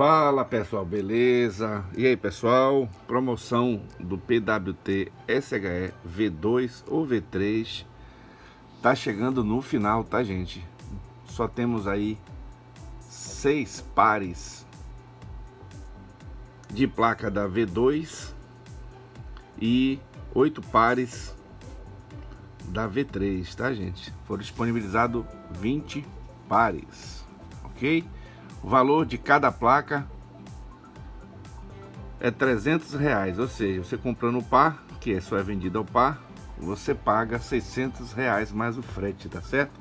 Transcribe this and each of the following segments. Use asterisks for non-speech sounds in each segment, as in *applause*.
Fala pessoal, beleza? E aí pessoal, promoção do PWT SHE V2 ou V3 tá chegando no final, tá gente? Só temos aí seis pares de placa da V2 e oito pares da V3, tá gente? Foram disponibilizados 20 pares, ok? O valor de cada placa é 300 reais, ou seja, você comprando o par, que é só é vendido ao par, você paga 600 reais mais o frete, tá certo?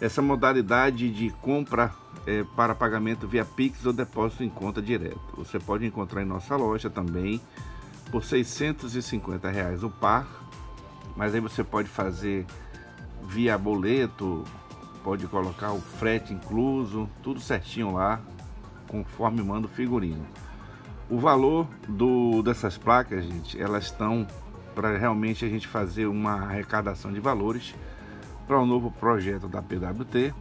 Essa modalidade de compra é para pagamento via Pix ou depósito em conta direto. Você pode encontrar em nossa loja também por 650 reais o par, mas aí você pode fazer via boleto, pode colocar o frete incluso, tudo certinho lá, conforme manda o figurino. O valor do, dessas placas, gente, elas estão para realmente a gente fazer uma arrecadação de valores para o um novo projeto da PWT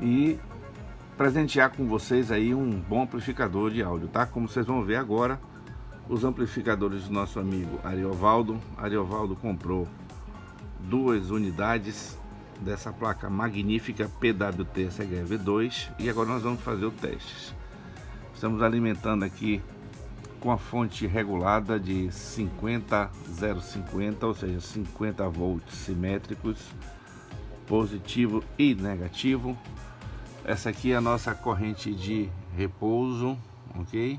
e presentear com vocês aí um bom amplificador de áudio, tá? Como vocês vão ver agora, os amplificadores do nosso amigo Ariovaldo. Ariovaldo comprou duas unidades dessa placa magnífica PWT SHV2 e agora nós vamos fazer o teste. Estamos alimentando aqui com a fonte regulada de 50,050, ou seja, 50 volts simétricos, positivo e negativo. Essa aqui é a nossa corrente de repouso, ok?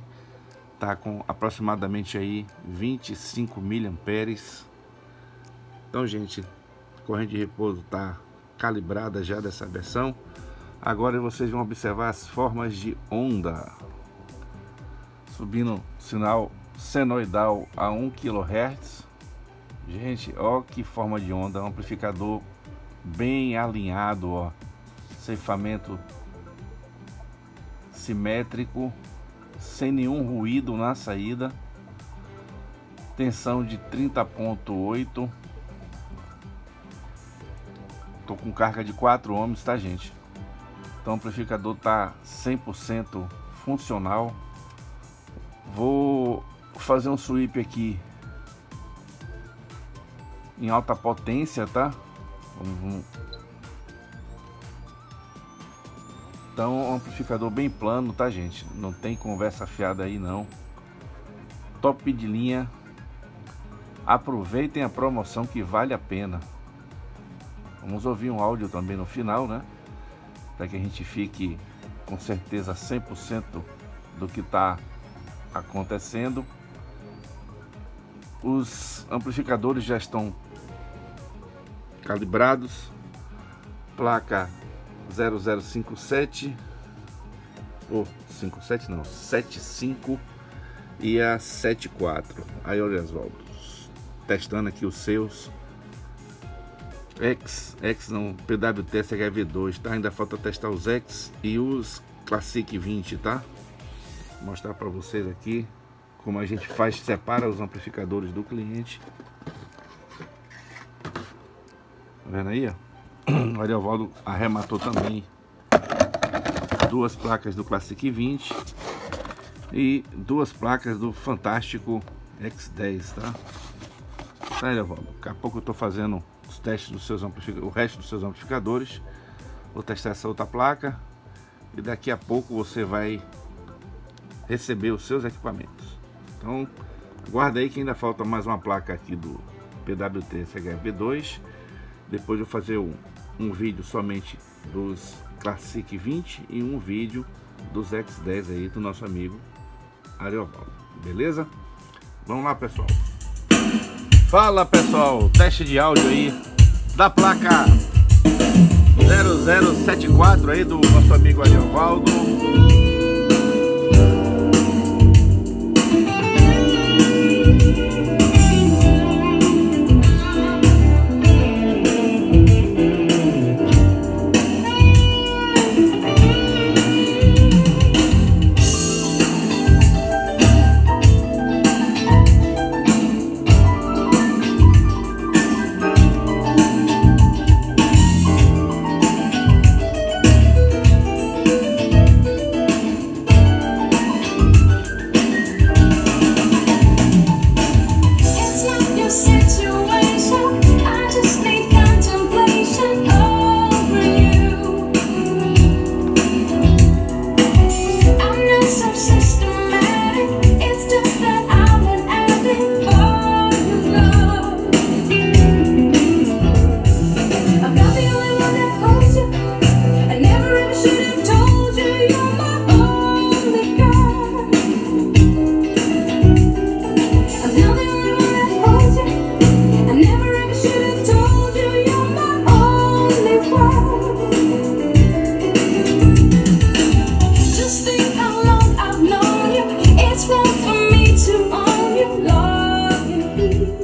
Tá com aproximadamente aí 25 miliamperes. Então, gente, corrente de repouso tá calibrada já dessa versão. Agora vocês vão observar as formas de onda. Subindo sinal senoidal a 1 kHz. Gente, ó que forma de onda, amplificador bem alinhado, ó. Ceifamento simétrico, sem nenhum ruído na saída. Tensão de 30.8 Tô com carga de 4 ohms, tá gente? Então o amplificador tá 100% funcional. Vou fazer um sweep aqui em alta potência, tá? Então, um amplificador bem plano, tá, gente? Não tem conversa fiada aí, não. Top de linha. Aproveitem a promoção que vale a pena. Vamos ouvir um áudio também no final, né? Para que a gente fique com certeza 100% do que está acontecendo. Os amplificadores já estão calibrados. Placa 0057 ou oh, 57 não, 75 e a 74. Aí olha Oswaldo, testando aqui os seus X, X não, PWT SHV2, tá? Ainda falta testar os X e os Classic 20, tá? Vou mostrar para vocês aqui como a gente faz, separa os amplificadores do cliente. Tá vendo aí, ó? *clears throat* O Ariovaldo arrematou também duas placas do Classic 20 e duas placas do Fantástico X10, tá? Tá? Daqui a pouco eu tô fazendo os testes dos seus o resto dos seus amplificadores. Vou testar essa outra placa e daqui a pouco você vai receber os seus equipamentos. Então, guarda aí que ainda falta mais uma placa aqui do PWT CHV2. Depois eu vou fazer um, um vídeo somente dos Classic 20 e um vídeo dos X10 aí do nosso amigo Ariovaldo. Beleza? Vamos lá, pessoal. Fala pessoal, teste de áudio aí da placa 0074 aí do nosso amigo Ariovaldo.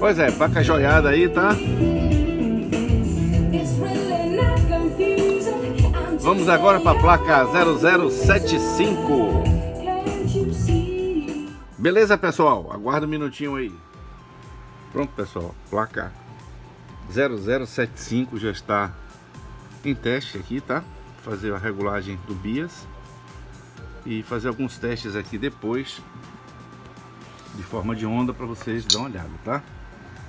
Pois é, placa joiada aí, tá? Vamos agora para a placa 0075. Beleza, pessoal? Aguarda um minutinho aí. Pronto, pessoal. Placa 0075 já está em teste aqui, tá? Fazer a regulagem do BIAS e fazer alguns testes aqui depois de forma de onda para vocês dar uma olhada, tá?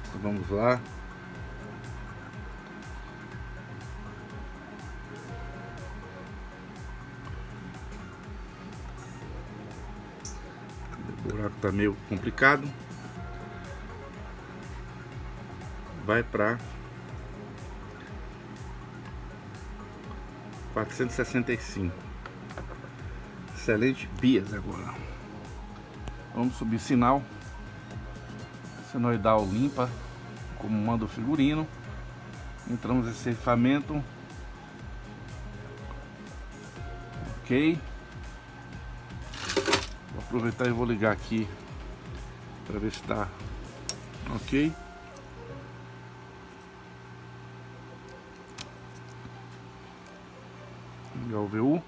Então vamos lá. O buraco tá meio complicado. Vai para 465. Excelente bias agora. Vamos subir sinal. Senoidal limpa, como manda o figurino. Entramos em ceifamento. Ok. Vou aproveitar e vou ligar aqui para ver se está ok. Ligar o VU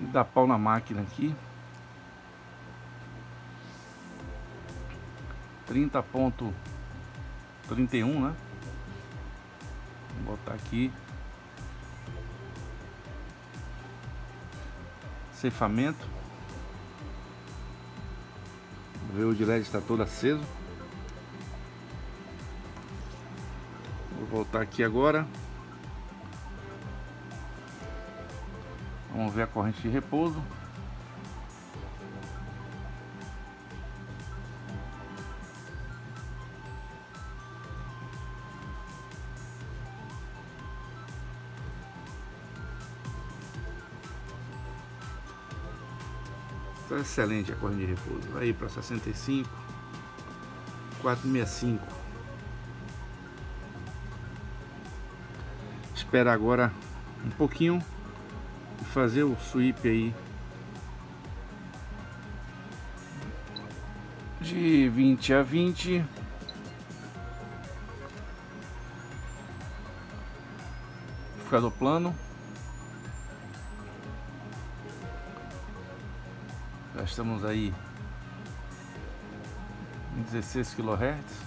e dar pau na máquina aqui. 30.31, né? Vou botar aqui. Ceifamento. O de LED está todo aceso. Vou voltar aqui agora. Vamos ver a corrente de repouso. Está excelente a corrente de repouso. Vai para 65, 465. Espera agora um pouquinho e fazer o sweep aí de 20 a 20 ficar no plano estamos aí em 16 kHz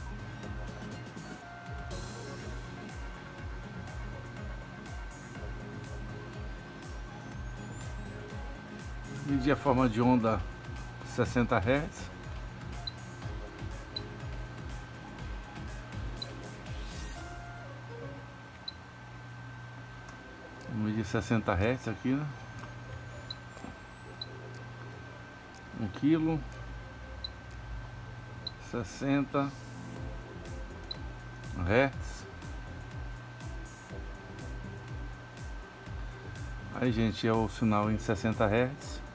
medir a forma de onda 60 Hz. Vamos medir 60 Hz aqui, né? Quilo 60 Hz. Aí, gente, é o sinal em 60 Hz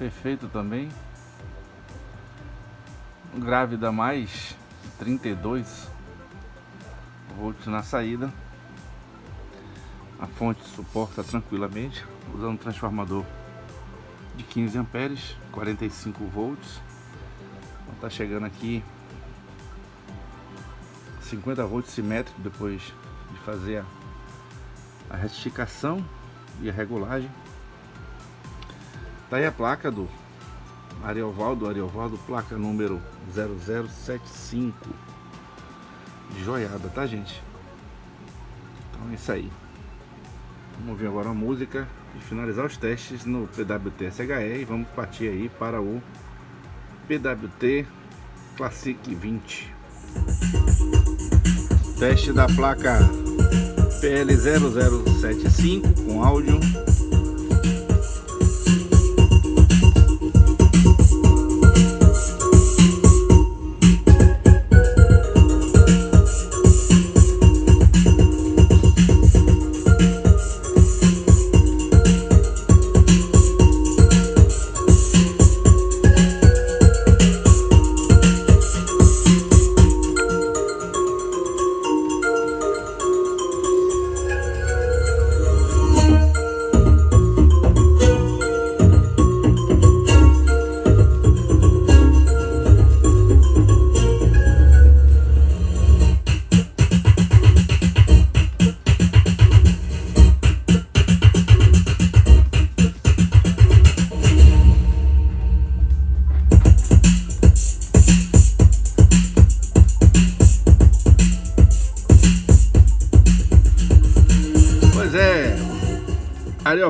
perfeito também. Grávida mais 32 volts na saída. A fonte suporta tranquilamente, usando transformador de 15 amperes, 45 volts. Então tá chegando aqui 50 volts simétrico depois de fazer a, a retificação e a regulagem. Tá aí a placa do Ariovaldo, Ariovaldo, placa número 0075 de joiada, tá gente? Então é isso aí. Vamos ouvir agora a música e finalizar os testes no PWT SHE e vamos partir aí para o PWT Classic 20. Teste da placa PL0075 com áudio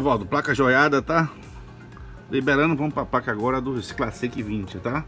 Ariovaldo, placa joiada, tá? Liberando, vamos pra placa agora do Classic 20, tá?